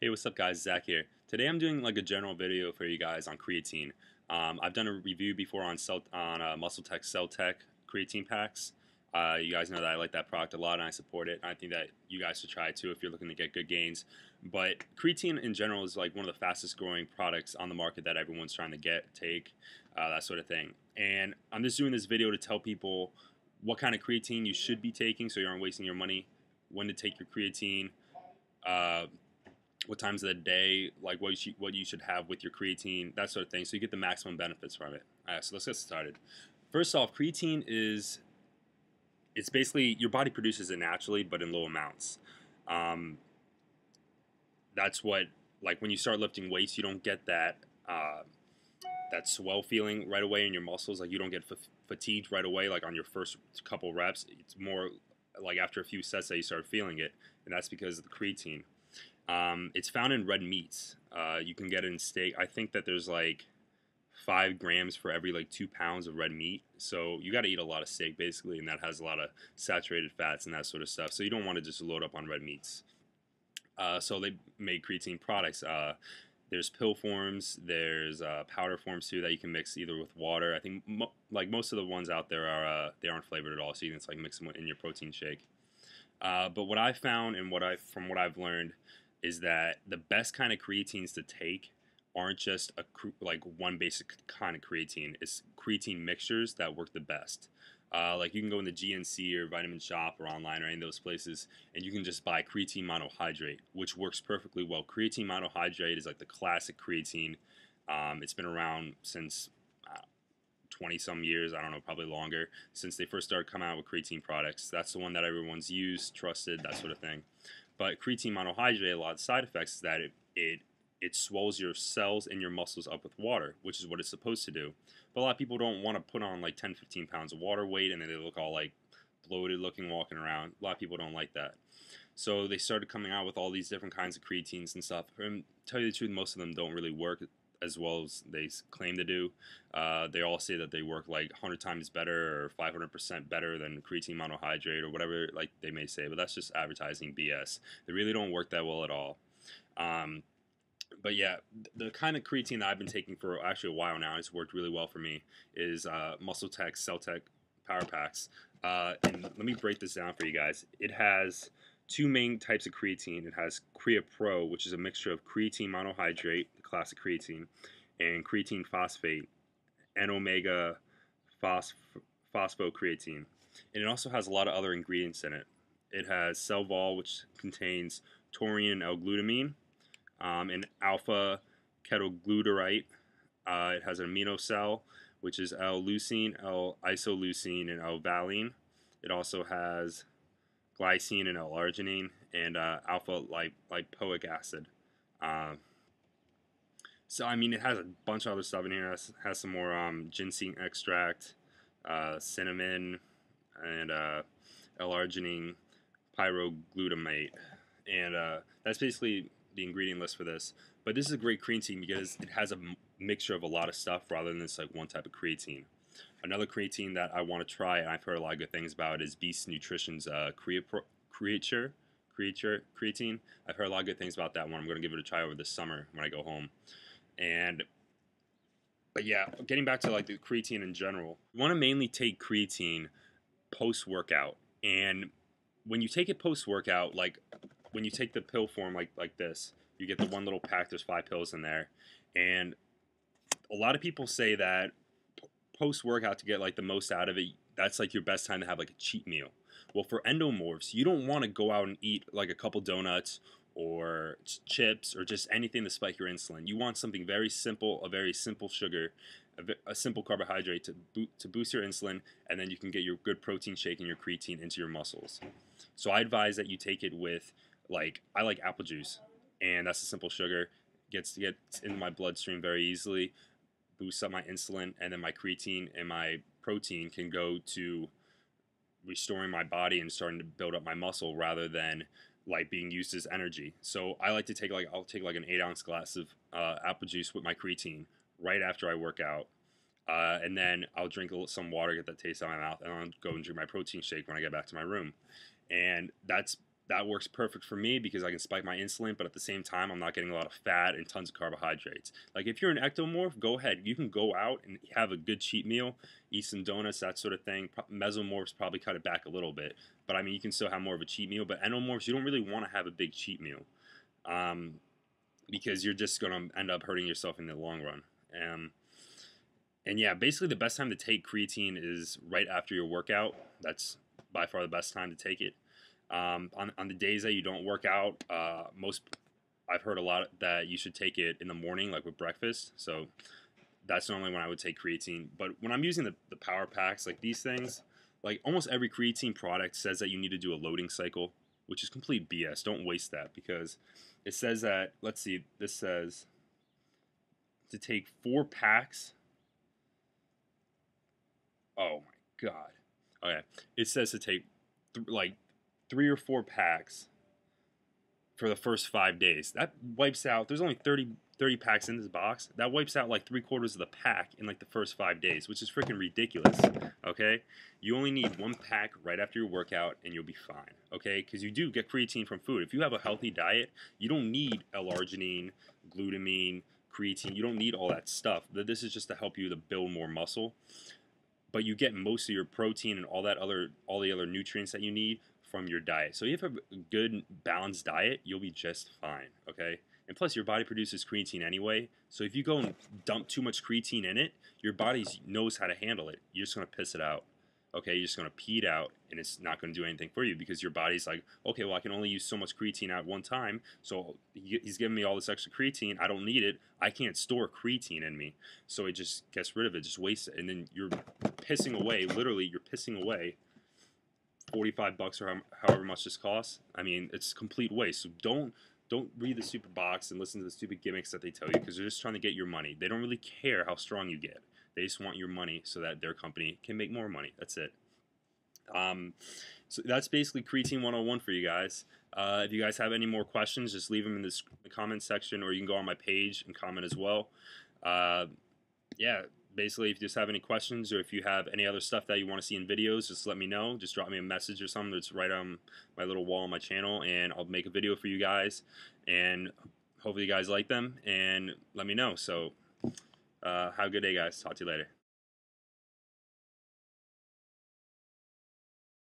Hey, what's up guys? Zach here. Today I'm doing like a general video for you guys on creatine. Um, I've done a review before on Cell, on uh, MuscleTech CellTech creatine packs. Uh, you guys know that I like that product a lot and I support it. I think that you guys should try it too if you're looking to get good gains. But creatine in general is like one of the fastest growing products on the market that everyone's trying to get, take, uh, that sort of thing. And I'm just doing this video to tell people what kind of creatine you should be taking so you aren't wasting your money, when to take your creatine, uh, what times of the day, like what you should, what you should have with your creatine, that sort of thing, so you get the maximum benefits from it. All right, so let's get started. First off, creatine is it's basically your body produces it naturally, but in low amounts. Um, that's what like when you start lifting weights, you don't get that uh, that swell feeling right away in your muscles. Like you don't get fatigued right away, like on your first couple reps. It's more like after a few sets that you start feeling it, and that's because of the creatine. Um, it's found in red meats. Uh, you can get it in steak. I think that there's like five grams for every like two pounds of red meat. So you got to eat a lot of steak basically, and that has a lot of saturated fats and that sort of stuff. So you don't want to just load up on red meats. Uh, so they make creatine products. Uh, there's pill forms, there's uh, powder forms too that you can mix either with water. I think mo- like most of the ones out there are uh, they aren't flavored at all, so you can just like mix them in your protein shake. Uh, but what I found and what I from what I've learned is that the best kind of creatines to take aren't just a like one basic kind of creatine. It's creatine mixtures that work the best. Uh, like you can go in the GNC or Vitamin Shoppe or online or any of those places, and you can just buy creatine monohydrate, which works perfectly well. Creatine monohydrate is like the classic creatine. Um, it's been around since 20 uh, some years, I don't know, probably longer, since they first started coming out with creatine products. That's the one that everyone's used, trusted, that sort of thing. But creatine monohydrate, a lot of side effects is that it, it it swells your cells and your muscles up with water, which is what it's supposed to do. But a lot of people don't want to put on like 10, 15 pounds of water weight and then they look all like bloated looking walking around. A lot of people don't like that. So they started coming out with all these different kinds of creatines and stuff. And tell you the truth, most of them don't really work as well as they claim to do. Uh, they all say that they work like 100 times better or 500% better than creatine monohydrate or whatever like they may say, but that's just advertising BS. They really don't work that well at all. Um, but yeah, the kind of creatine that I've been taking for actually a while now, it's worked really well for me, is uh, MuscleTech, CellTech Power Packs. Uh, and let me break this down for you guys. It has two main types of creatine. It has Crea Pro, which is a mixture of creatine monohydrate, the classic creatine, and creatine phosphate, and omega phosp- phosphocreatine. And it also has a lot of other ingredients in it. It has Cellvol, which contains taurine and L-glutamine, um, and alpha ketoglutarate. Uh, it has an amino cell, which is L-leucine, L-isoleucine, and L-valine. It also has glycine and L-arginine, and uh, alpha lipoic acid. Uh, so, I mean, it has a bunch of other stuff in here. It has, has some more um, ginseng extract, uh, cinnamon, and uh, L-arginine pyroglutamate. And uh, that's basically the ingredient list for this. But this is a great creatine because it has a mixture of a lot of stuff rather than just like one type of creatine. Another creatine that I want to try, and I've heard a lot of good things about, is Beast Nutrition's uh, Creature, Creature, Creatine. I've heard a lot of good things about that one. I'm going to give it a try over this summer when I go home. And, but yeah, getting back to like the creatine in general, you want to mainly take creatine post workout. And when you take it post workout, like when you take the pill form like like this, you get the one little pack. There's five pills in there, and a lot of people say that post workout to get like the most out of it, that's like your best time to have like a cheat meal. Well, for endomorphs, you don't want to go out and eat like a couple donuts or chips or just anything to spike your insulin. You want something very simple, a very simple sugar, a, a simple carbohydrate to, bo- to boost your insulin, and then you can get your good protein shake and your creatine into your muscles. So I advise that you take it with like I like apple juice, and that's a simple sugar. Gets to get in my bloodstream very easily boosts up my insulin, and then my creatine and my protein can go to restoring my body and starting to build up my muscle rather than like being used as energy. So I like to take like I'll take like an eight ounce glass of uh, apple juice with my creatine right after I work out, uh, and then I'll drink little, some water, get that taste out of my mouth, and I'll go and drink my protein shake when I get back to my room. And that's that works perfect for me because I can spike my insulin, but at the same time, I'm not getting a lot of fat and tons of carbohydrates. Like if you're an ectomorph, go ahead. You can go out and have a good cheat meal, eat some donuts, that sort of thing. Mesomorphs probably cut it back a little bit, but I mean, you can still have more of a cheat meal. But endomorphs, you don't really want to have a big cheat meal um, because you're just going to end up hurting yourself in the long run. Um, and yeah, basically the best time to take creatine is right after your workout. That's by far the best time to take it. Um, on, on the days that you don't work out, uh, most I've heard a lot that you should take it in the morning, like with breakfast. So that's normally when I would take creatine. But when I'm using the, the power packs, like these things, like almost every creatine product says that you need to do a loading cycle, which is complete BS. Don't waste that because it says that, let's see, this says to take four packs. Oh my God. Okay. It says to take like three or four packs for the first five days. That wipes out, there's only 30, 30 packs in this box. That wipes out like three quarters of the pack in like the first five days, which is freaking ridiculous. Okay? You only need one pack right after your workout and you'll be fine. Okay? Because you do get creatine from food. If you have a healthy diet, you don't need L-arginine, glutamine, creatine. You don't need all that stuff. This is just to help you to build more muscle. But you get most of your protein and all that other all the other nutrients that you need from your diet. So if you have a good balanced diet, you'll be just fine, okay? And plus your body produces creatine anyway. So if you go and dump too much creatine in it, your body knows how to handle it. You're just going to piss it out. Okay, you're just going to pee it out and it's not going to do anything for you because your body's like, okay, well, I can only use so much creatine at one time. So he's giving me all this extra creatine. I don't need it. I can't store creatine in me. So it just gets rid of it, just wastes it. And then you're pissing away, literally, you're pissing away 45 bucks or however much this costs. I mean, it's complete waste. So don't don't read the super box and listen to the stupid gimmicks that they tell you because they're just trying to get your money. They don't really care how strong you get. They just want your money so that their company can make more money. That's it. Um, so that's basically Creatine 101 for you guys. Uh, if you guys have any more questions, just leave them in the, the comment section or you can go on my page and comment as well. Uh, yeah, basically, if you just have any questions or if you have any other stuff that you want to see in videos, just let me know. Just drop me a message or something that's right on my little wall on my channel, and I'll make a video for you guys. And hopefully, you guys like them, and let me know. So, uh, have a good day, guys. Talk to you later.